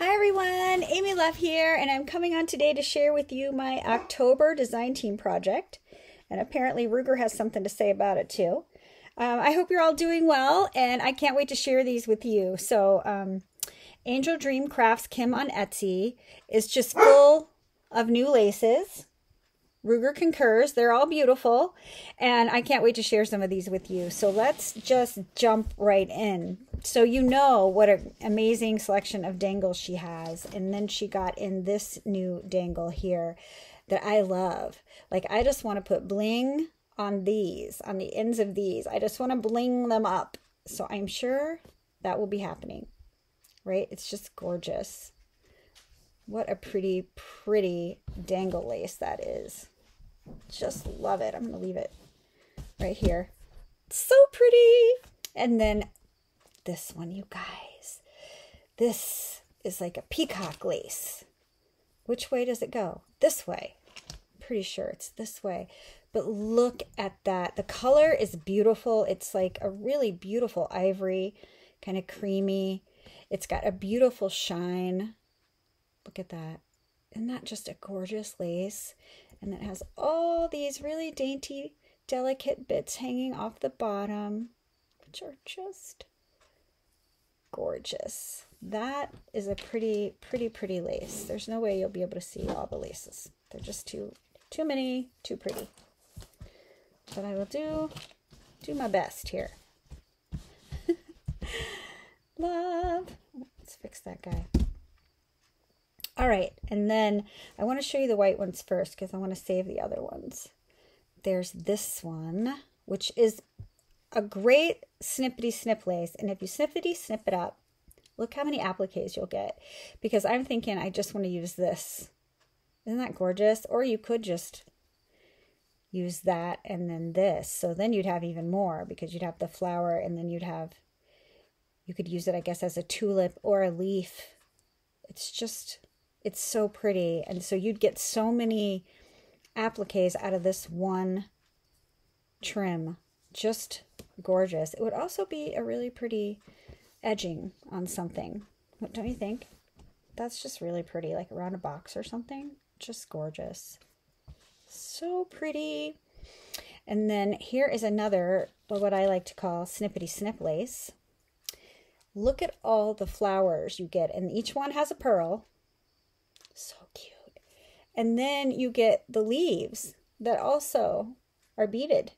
Hi everyone, Amy Love here, and I'm coming on today to share with you my October design team project. And apparently Ruger has something to say about it too. Um, I hope you're all doing well, and I can't wait to share these with you. So, um, Angel Dream Crafts Kim on Etsy is just full of new laces. Ruger concurs. They're all beautiful, and I can't wait to share some of these with you. So let's just jump right in. So you know what an amazing selection of dangles she has. And then she got in this new dangle here that I love. Like I just want to put bling on these, on the ends of these. I just want to bling them up. So I'm sure that will be happening, right? It's just gorgeous. What a pretty, pretty dangle lace that is. Just love it. I'm going to leave it right here. So pretty. And then this one, you guys. This is like a peacock lace. Which way does it go? This way. Pretty sure it's this way. But look at that. The color is beautiful. It's like a really beautiful ivory, kind of creamy. It's got a beautiful shine. Look at that. Isn't that just a gorgeous lace? And it has all these really dainty, delicate bits hanging off the bottom, which are just gorgeous. That is a pretty, pretty, pretty lace. There's no way you'll be able to see all the laces. They're just too, too many, too pretty. But I will do, do my best here. Love. Let's fix that guy. All right, and then I want to show you the white ones first because I want to save the other ones. There's this one, which is a great snippety snip lace. And if you snippety snip it up, look how many appliques you'll get. Because I'm thinking I just want to use this. Isn't that gorgeous? Or you could just use that and then this. So then you'd have even more because you'd have the flower and then you'd have, you could use it, I guess, as a tulip or a leaf. It's just, it's so pretty. And so you'd get so many appliques out of this one trim. Just gorgeous. It would also be a really pretty edging on something. Don't you think? That's just really pretty, like around a box or something. Just gorgeous. So pretty. And then here is another, what I like to call snippety snip lace. Look at all the flowers you get, and each one has a pearl. So cute. And then you get the leaves that also are beaded.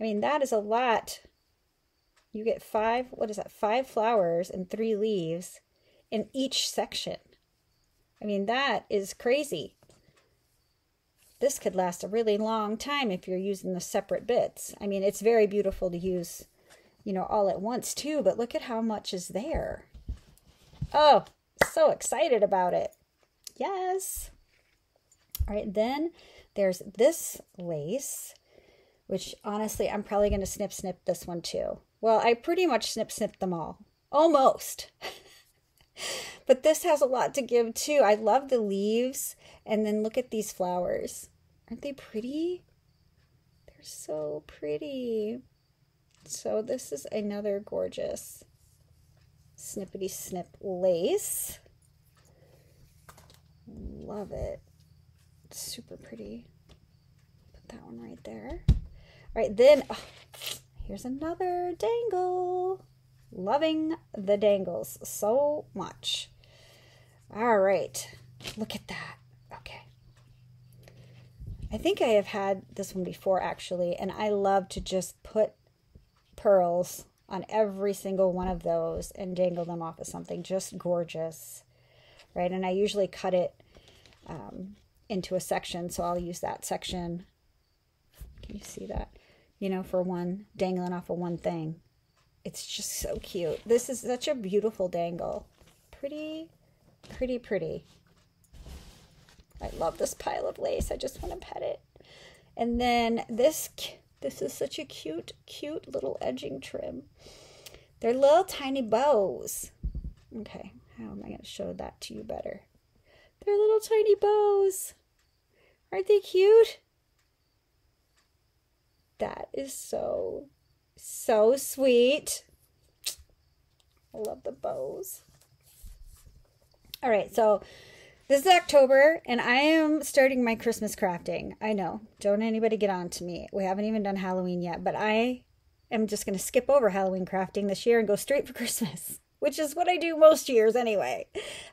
I mean, that is a lot. You get five, what is that, five flowers and three leaves in each section. I mean, that is crazy. This could last a really long time if you're using the separate bits. I mean, it's very beautiful to use, you know, all at once too, but look at how much is there. Oh, so excited about it. Yes. All right, then there's this lace which honestly, I'm probably going to snip snip this one too. Well, I pretty much snip snip them all. Almost. but this has a lot to give too. I love the leaves. And then look at these flowers. Aren't they pretty? They're so pretty. So this is another gorgeous snippety snip lace. Love it. Super pretty. Put that one right there. All right, then oh, here's another dangle. Loving the dangles so much. All right, look at that. Okay. I think I have had this one before actually, and I love to just put pearls on every single one of those and dangle them off of something. Just gorgeous, right? And I usually cut it um, into a section, so I'll use that section. Can you see that? you know, for one, dangling off of one thing. It's just so cute. This is such a beautiful dangle. Pretty, pretty, pretty. I love this pile of lace. I just want to pet it. And then this, this is such a cute, cute little edging trim. They're little tiny bows. Okay, how am I going to show that to you better? They're little tiny bows. Aren't they cute? That is so, so sweet. I love the bows. All right, so this is October, and I am starting my Christmas crafting. I know, don't anybody get on to me. We haven't even done Halloween yet, but I am just going to skip over Halloween crafting this year and go straight for Christmas, which is what I do most years anyway.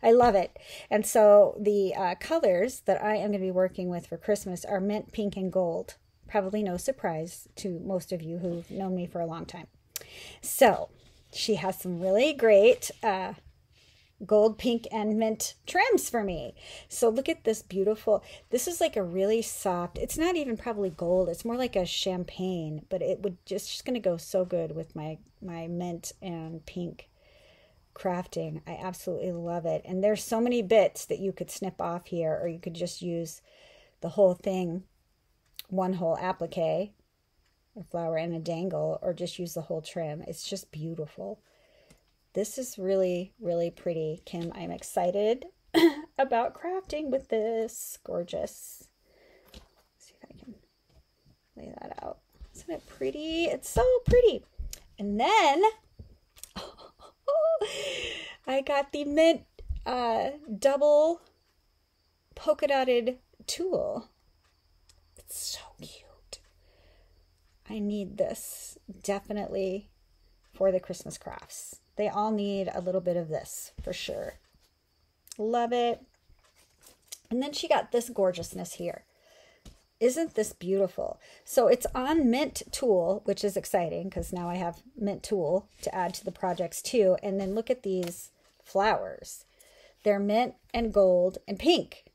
I love it. And so the uh, colors that I am going to be working with for Christmas are mint, pink, and gold. Probably no surprise to most of you who've known me for a long time. So she has some really great uh, gold, pink, and mint trims for me. So look at this beautiful, this is like a really soft, it's not even probably gold, it's more like a champagne, but it would just, just to go so good with my, my mint and pink crafting. I absolutely love it. And there's so many bits that you could snip off here, or you could just use the whole thing, one whole applique, a flower and a dangle, or just use the whole trim. It's just beautiful. This is really, really pretty, Kim. I'm excited about crafting with this. Gorgeous. Let's see if I can lay that out. Isn't it pretty? It's so pretty. And then I got the mint uh, double polka dotted tulle. It's so cute. I need this definitely for the Christmas crafts. They all need a little bit of this for sure. Love it. And then she got this gorgeousness here. Isn't this beautiful? So it's on Mint Tulle, which is exciting because now I have Mint Tulle to add to the projects too. And then look at these flowers. They're mint and gold and pink.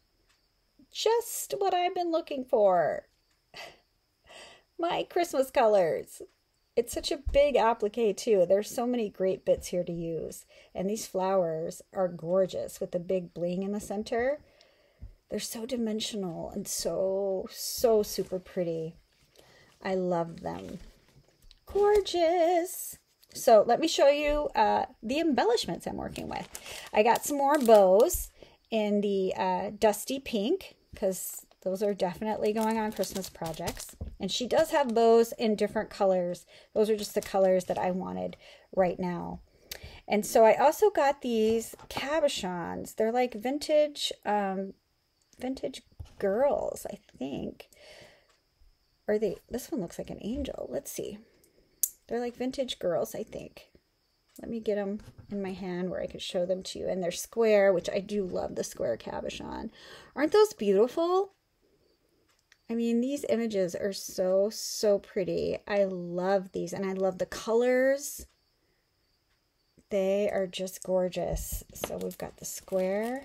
Just what I've been looking for. My Christmas colors. It's such a big applique too. There's so many great bits here to use. And these flowers are gorgeous with the big bling in the center. They're so dimensional and so, so super pretty. I love them. Gorgeous. So let me show you uh, the embellishments I'm working with. I got some more bows in the uh, dusty pink because those are definitely going on Christmas projects. And she does have bows in different colors. Those are just the colors that I wanted right now. And so I also got these cabochons. They're like vintage, um, vintage girls, I think. Or they, this one looks like an angel. Let's see. They're like vintage girls, I think. Let me get them in my hand where I could show them to you. And they're square, which I do love the square cabochon. Aren't those beautiful? I mean, these images are so, so pretty. I love these and I love the colors. They are just gorgeous. So we've got the square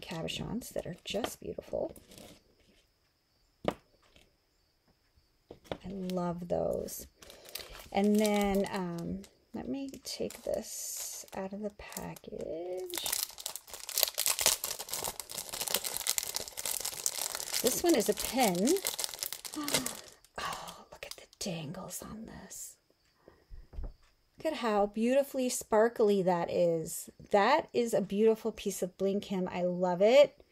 cabochons that are just beautiful. I love those. And then um, let me take this out of the package. This one is a pin. Oh, look at the dangles on this. Look at how beautifully sparkly that is. That is a beautiful piece of bling, Kim. I love it.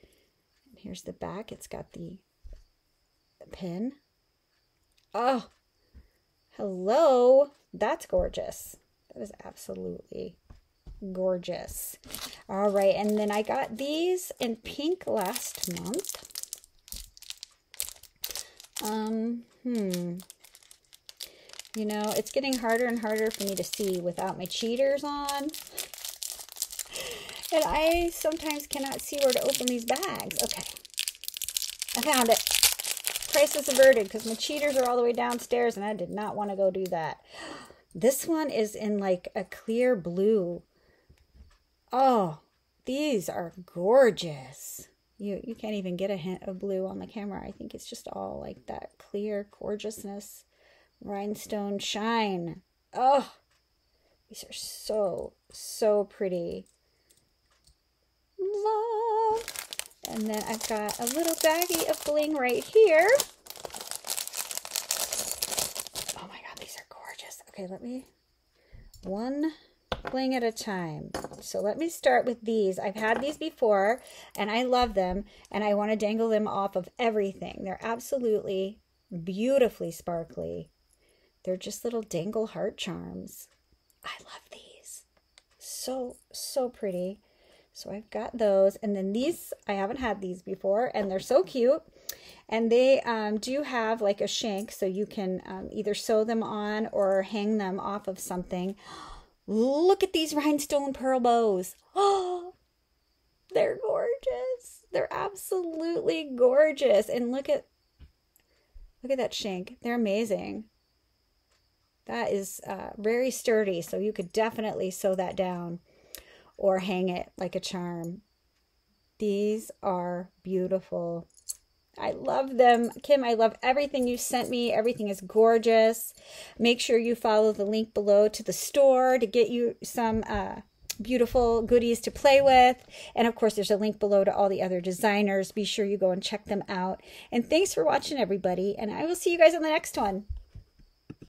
And here's the back. It's got the, the pin. Oh, hello. That's gorgeous. That is absolutely gorgeous. All right, and then I got these in pink last month. Um, hmm. You know, it's getting harder and harder for me to see without my cheaters on. And I sometimes cannot see where to open these bags. Okay. I found it. Crisis averted because my cheaters are all the way downstairs and I did not want to go do that. This one is in like a clear blue. Oh, these are gorgeous you you can't even get a hint of blue on the camera. I think it's just all like that clear gorgeousness, rhinestone shine. Oh, these are so so pretty. Love. And then I've got a little baggie of bling right here. Oh my god, these are gorgeous. Okay, let me one at a time. So let me start with these. I've had these before and I love them and I want to dangle them off of everything. They're absolutely beautifully sparkly. They're just little dangle heart charms. I love these. So, so pretty. So I've got those. And then these, I haven't had these before, and they're so cute. And they um, do have like a shank, so you can um, either sew them on or hang them off of something. Look at these rhinestone pearl bows. Oh, they're gorgeous. They're absolutely gorgeous. And look at look at that shank. They're amazing. That is uh, very sturdy, so you could definitely sew that down or hang it like a charm. These are beautiful. I love them. Kim, I love everything you sent me. Everything is gorgeous. Make sure you follow the link below to the store to get you some uh, beautiful goodies to play with. And of course, there's a link below to all the other designers. Be sure you go and check them out. And thanks for watching, everybody. And I will see you guys on the next one.